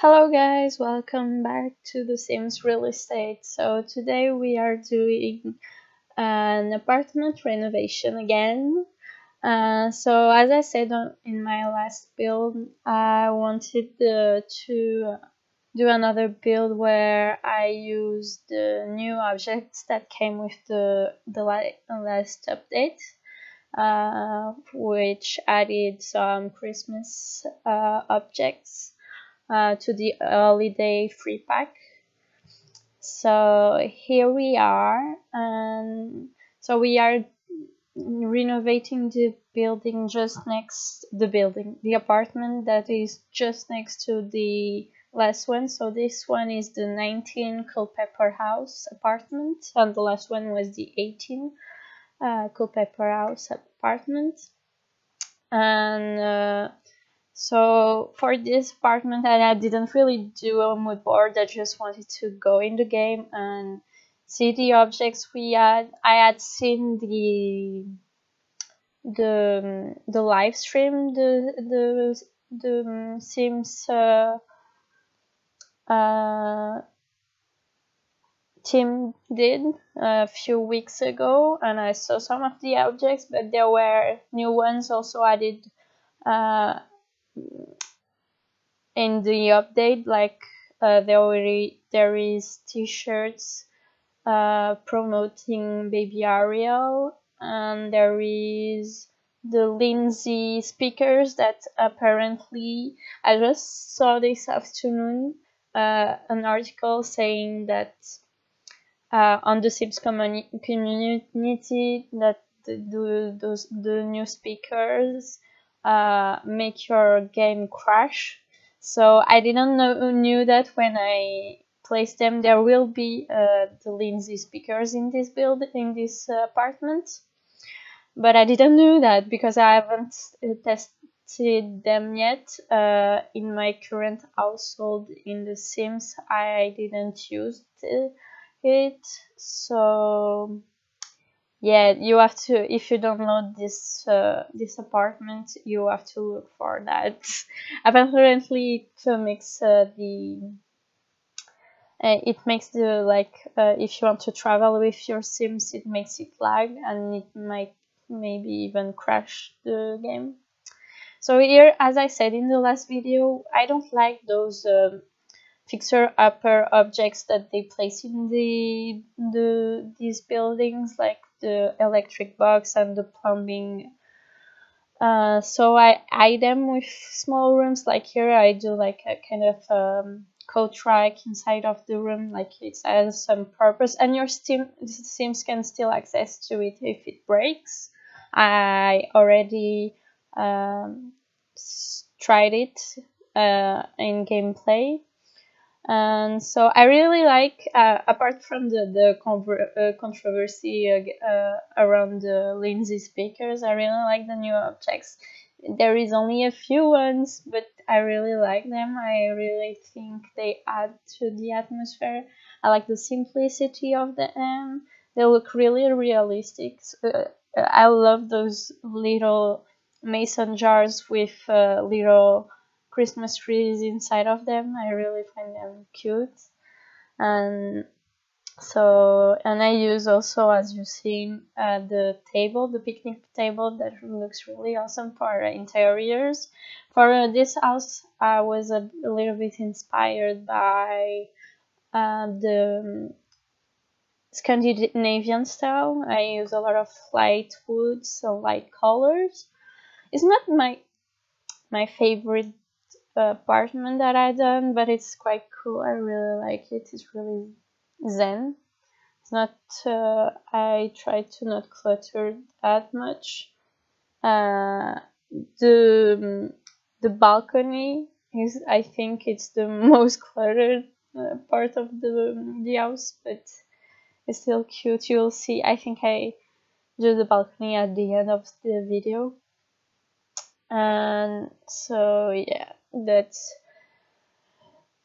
Hello guys, welcome back to The Sims Real Estate. So today we are doing an apartment renovation again. Uh, so as I said on, in my last build, I wanted uh, to do another build where I use the new objects that came with the, the last update. Uh, which added some Christmas uh, objects uh, to the early day free pack. So here we are, and so we are renovating the building just next the building the apartment that is just next to the last one so this one is the 19 Culpepper house apartment and the last one was the 18 uh, Culpepper house apartment and uh, so for this apartment, and I didn't really do a mood board. I just wanted to go in the game and see the objects we had. I had seen the the the live stream the the the Sims uh, uh, team did a few weeks ago, and I saw some of the objects, but there were new ones also added. Uh, in the update like uh, there already there is t-shirts uh, promoting baby Ariel and there is the Lindsay speakers that apparently I just saw this afternoon uh, an article saying that uh, on the Sims community that the, those the new speakers uh, make your game crash. So I didn't know knew that when I placed them, there will be uh, the Lindsay speakers in this build in this uh, apartment. But I didn't know that because I haven't uh, tested them yet. Uh, in my current household in The Sims, I didn't use it. So yeah you have to if you download this uh, this apartment you have to look for that. Apparently it makes uh, the uh, it makes the like uh, if you want to travel with your sims it makes it lag and it might maybe even crash the game. So here as i said in the last video i don't like those um, fixer upper objects that they place in the the these buildings like the electric box and the plumbing. Uh, so I add them with small rooms like here. I do like a kind of um, coat rack inside of the room like it has some purpose. And your steam sims can still access to it if it breaks. I already um, tried it uh, in gameplay and so I really like, uh, apart from the the uh, controversy uh, uh, around the Lindsay speakers, I really like the new objects. There is only a few ones, but I really like them. I really think they add to the atmosphere. I like the simplicity of them. They look really realistic. Uh, I love those little mason jars with uh, little Christmas trees inside of them. I really find them cute. And so, and I use also, as you've seen, uh, the table, the picnic table that looks really awesome for interiors. For uh, this house, I was a, little bit inspired by uh, the Scandinavian style. I use a lot of light woods and light colors. It's not my my favorite apartment that I done, but it's quite cool. I really like it. It's really zen. It's not. Uh, I try to not clutter that much. Uh, the the balcony is. I think it's the most cluttered uh, part of the the house, but it's still cute. You'll see. I think I do the balcony at the end of the video. And so yeah that's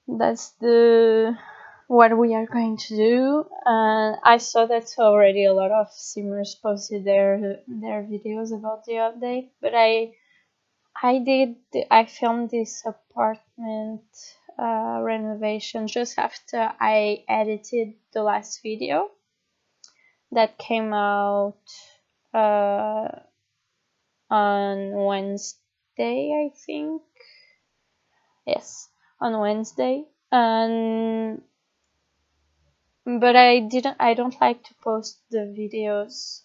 that's the what we are going to do and I saw that already a lot of simmers posted their their videos about the update but I I did I filmed this apartment uh, renovation just after I edited the last video that came out uh, on Wednesday, I think. Yes, on Wednesday. And but I didn't. I don't like to post the videos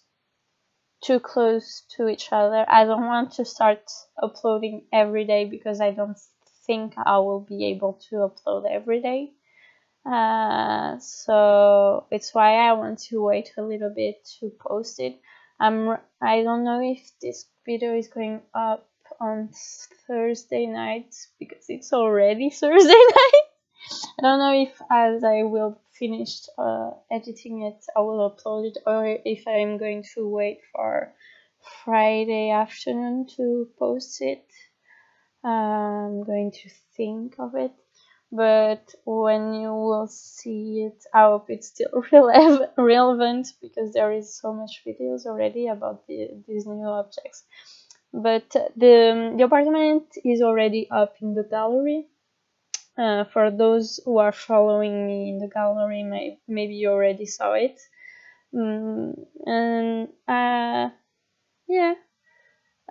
too close to each other. I don't want to start uploading every day because I don't think I will be able to upload every day. Uh, so it's why I want to wait a little bit to post it. I'm I don't know if this video is going up on Thursday night because it's already Thursday night. I don't know if as I will finish uh, editing it, I will upload it, or if I'm going to wait for Friday afternoon to post it. I'm going to think of it but when you will see it i hope it's still rele- relevant because there is so much videos already about the, these new objects but the, the apartment is already up in the gallery. Uh, for those who are following me in the gallery may, maybe you already saw it. Mm, and uh, yeah.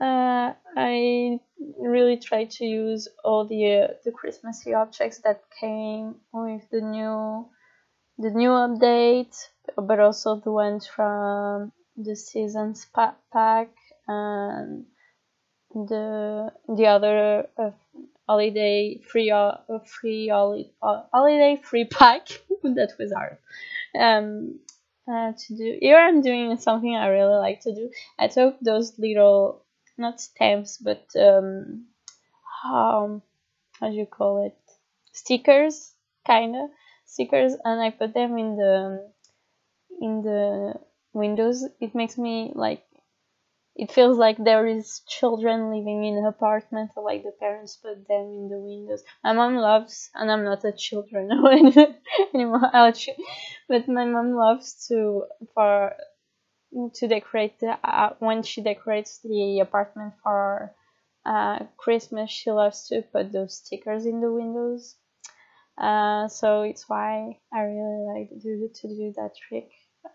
Uh, I really tried to use all the uh, the Christmassy objects that came with the new the new update, but also the ones from the seasons pack and the the other uh, holiday free uh, free holiday, holiday free pack that was hard um, uh, to do. Here I'm doing something I really like to do. I took those little not stamps, but um, how how do you call it? Stickers, kinda stickers, and I put them in the in the windows. It makes me like it feels like there is children living in an apartment like the parents put them in the windows my mom loves and i'm not a children anymore but my mom loves to for to decorate the, uh, when she decorates the apartment for uh, Christmas, she loves to put those stickers in the windows. Uh, so it's why I really like to do, to do that trick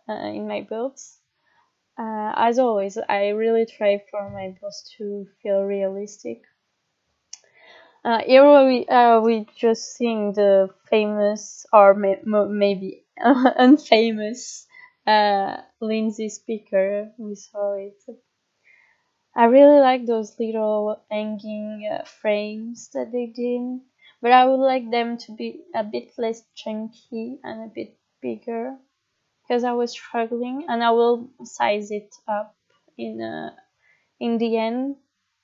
uh, in my builds. Uh, as always, I really try for my builds to feel realistic. Uh, here we uh, we just seeing the famous or may maybe unfamous uh, Lindsay speaker. We saw it. I really like those little hanging uh, frames that they did, but I would like them to be a bit less chunky and a bit bigger because I was struggling, and I will size it up in uh, in the end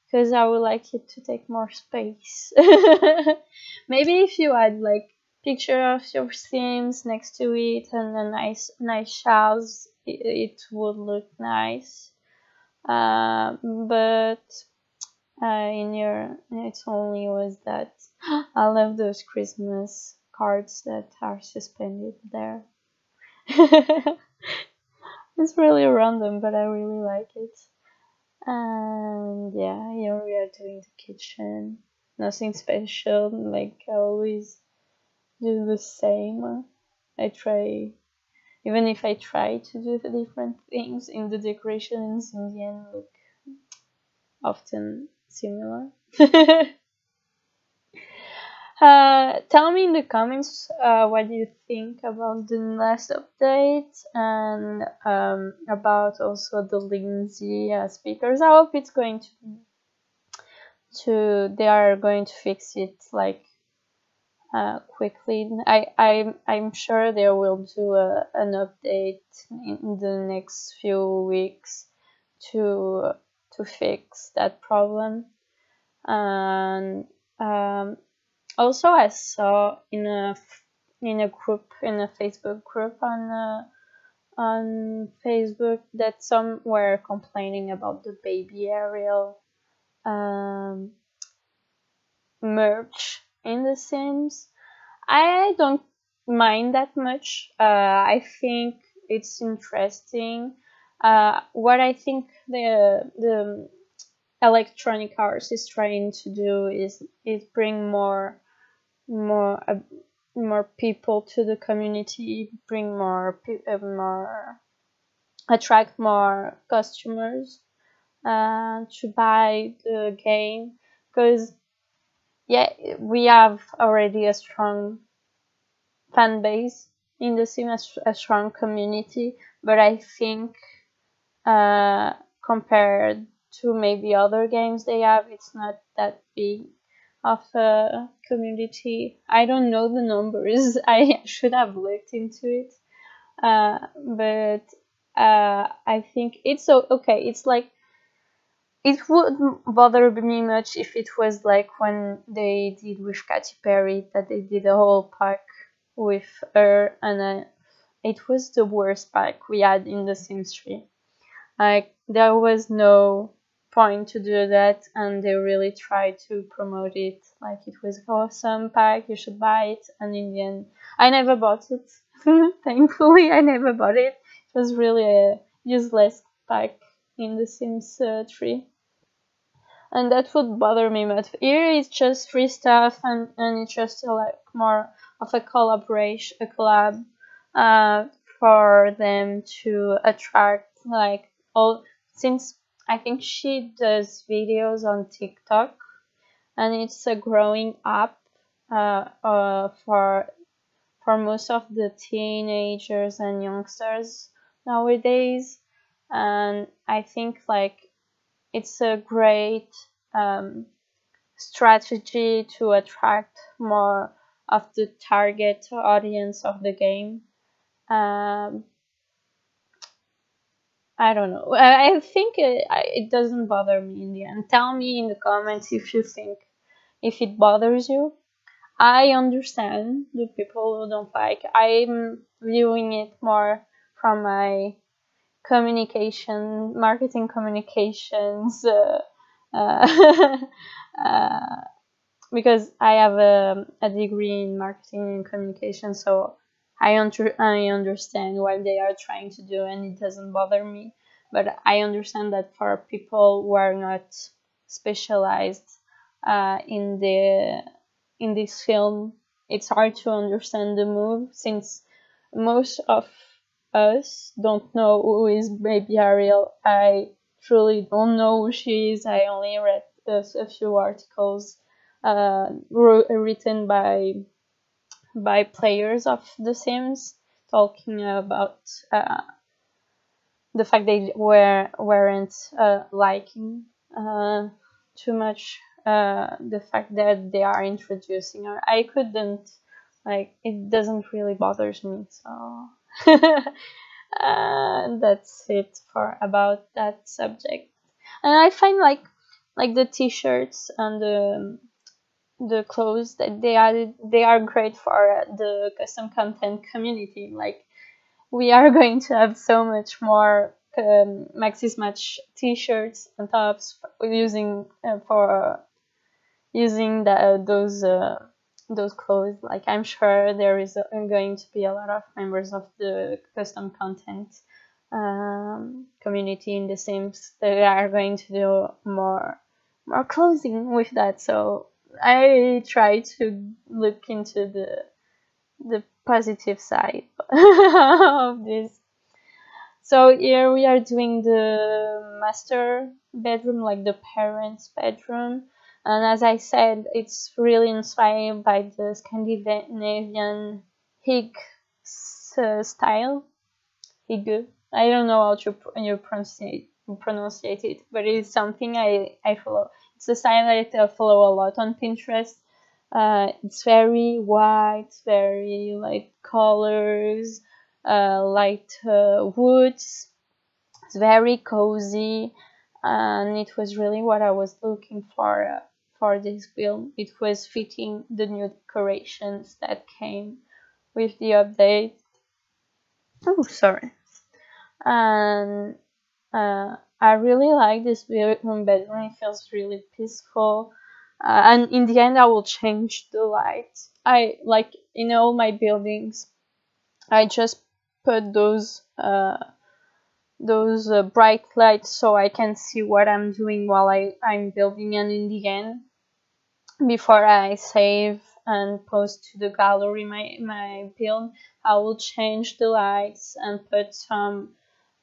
because I would like it to take more space. Maybe if you add like picture of your Sims next to it and a nice nice shelves it, it would look nice uh, but uh, in your it only was that I love those Christmas cards that are suspended there it's really random but I really like it and yeah here we are doing the kitchen nothing special like I always do the same. I try, even if I try to do the different things in the decorations, in the end look often similar. uh, tell me in the comments uh, what you think about the last update and um, about also the Lindsay uh, speakers. I hope it's going to to they are going to fix it like uh, quickly. I, I, I'm sure they will do a, an update in the next few weeks to to fix that problem. And um, also, I saw in a in a group in a Facebook group on uh, on Facebook that some were complaining about the baby Ariel um, merch in The Sims. I don't mind that much. Uh, I think it's interesting. Uh, what I think the the Electronic Arts is trying to do is is bring more more uh, more people to the community, bring more uh, more attract more customers uh, to buy the game. Because yeah we have already a strong fan base in the sim a strong community. But i think uh, compared to maybe other games they have it's not that big of a community i don't know the numbers i should have looked into it uh, but uh, I think it's so okay. It's like it wouldn't bother me much if it was like when they did with Katy Perry that they did a whole pack with her, and uh, it was the worst pack we had in the Sims 3. Like there was no point to do that, and they really tried to promote it like it was awesome pack. You should buy it, and in the end, I never bought it. Thankfully, I never bought it It was really a useless pack in The Sims uh, 3. And that would bother me, but here it's just free stuff and, and it's just uh, like more of a collaboration, a collab uh, for them to attract like all since I think she does videos on TikTok and it's a growing up uh, uh, for for most of the teenagers and youngsters nowadays. And i think like it's a great um, strategy to attract more of the target audience of the game. Um, I don't know. I think it, it doesn't bother me in the end. Tell me in the comments if you think if it bothers you. I understand the people who don't like. I'm viewing it more from my communication, marketing communications, uh, uh, uh, because I have a, a, degree in marketing and communication, so I, under, I understand what they are trying to do and it doesn't bother me. But I understand that for people who are not specialized uh, in the in this film, it's hard to understand the move since most of us don't know who is Baby Ariel. I truly don't know who she is. I only read a, a few articles uh, written by by players of The Sims talking about uh, the fact they were weren't uh, liking uh, too much uh, the fact that they are introducing her. I couldn't like it doesn't really bothers me so and that's it for about that subject and i find like like the t-shirts and the the clothes that they added they are great for the custom content community like we are going to have so much more um, maxis match t-shirts and tops using uh, for using the, uh, those uh, those clothes. Like I'm sure there is going to be a lot of members of the custom content um, community in The Sims that are going to do more more clothing with that. So I try to look into the the positive side of this. So here we are doing the master bedroom, like the parents' bedroom. And as I said, it's really inspired by the Scandinavian Hygge style. Hygge. I don't know how to you pronounce it, but it's something I, I follow. It's a style that I follow a lot on Pinterest. Uh, it's very white, very light colors, uh, light uh, woods. It's very cozy, and it was really what I was looking for uh, for this film. It was fitting the new decorations that came with the update. Oh, sorry. And uh, I really like this bedroom. Bedroom it feels really peaceful. Uh, and in the end, I will change the light. I like in all my buildings. I just put those uh, those uh, bright lights so I can see what I'm doing while I, I'm building and in the end before I save and post to the gallery my my build, I will change the lights and put some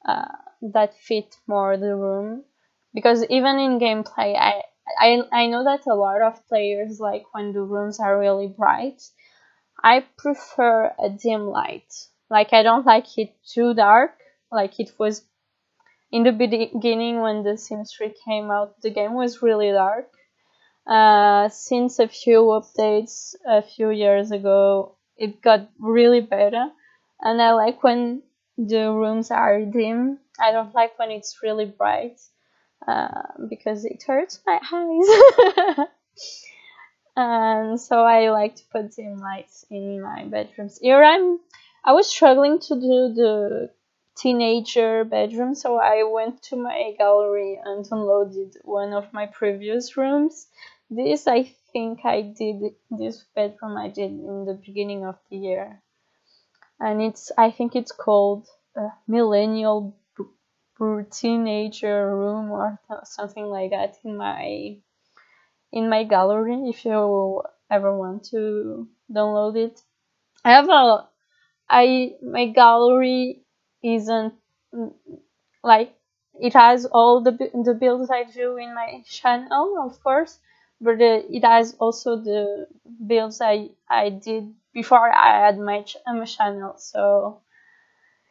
uh, that fit more the room. Because even in gameplay, I, I I know that a lot of players like when the rooms are really bright. I prefer a dim light. Like I don't like it too dark, like it was in the beginning when the Sims 3 came out. The game was really dark. Uh, since a few updates a few years ago, it got really better, and I like when the rooms are dim. I don't like when it's really bright uh, because it hurts my eyes. and so I like to put dim lights in my bedrooms. Here I'm. I was struggling to do the teenager bedroom, so I went to my gallery and downloaded one of my previous rooms. This I think I did this bedroom I did in the beginning of the year, and it's I think it's called millennial teenager room or something like that in my in my gallery if you ever want to download it. I have a I my gallery isn't mm, like it has all the the builds I do in my channel, of course, but uh, it has also the builds I I did before I had my, ch my channel. So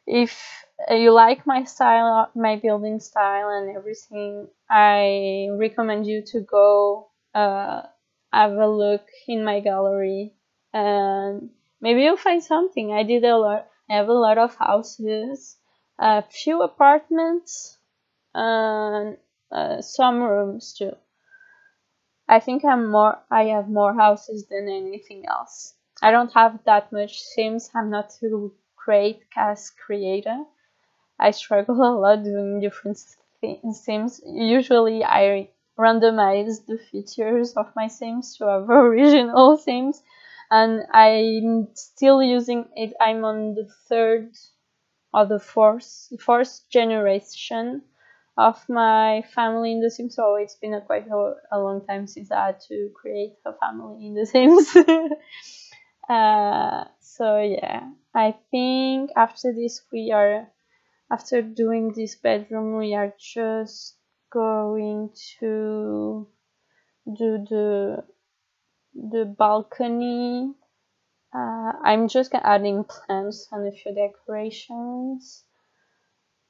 if you like my style, my building style, and everything, I recommend you to go uh, have a look in my gallery and maybe you'll find something. I did a lot. I have a lot of houses, a few apartments, and uh, some rooms too. I think I'm more. I have more houses than anything else. I don't have that much Sims. I'm not too great CAS creator. I struggle a lot doing different Sims. Usually, I randomize the features of my Sims to have original Sims and I'm still using it. I'm on the third or the fourth fourth generation of my family in The Sims. So it's been a quite a, a long time since I had to create a family in The Sims. uh, so yeah, I think after this we are after doing this bedroom we are just going to do the the balcony. Uh, I'm just adding plants and a few decorations.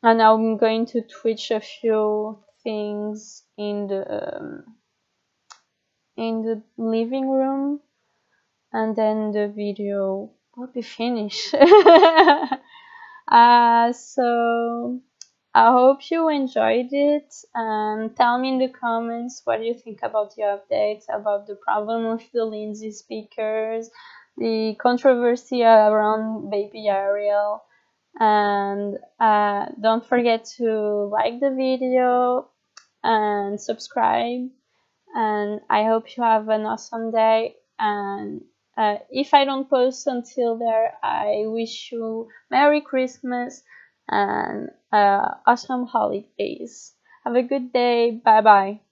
And I'm going to twitch a few things in the um, in the living room and then the video will be finished. uh, so I hope you enjoyed it and tell me in the comments what you think about the updates, about the problem with the Lindsay speakers, the controversy around Baby Ariel, and uh, don't forget to like the video and subscribe. And I hope you have an awesome day. And uh, if I don't post until there, I wish you Merry Christmas and uh, awesome holidays. Have a good day. Bye bye.